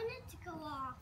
wanted to go off.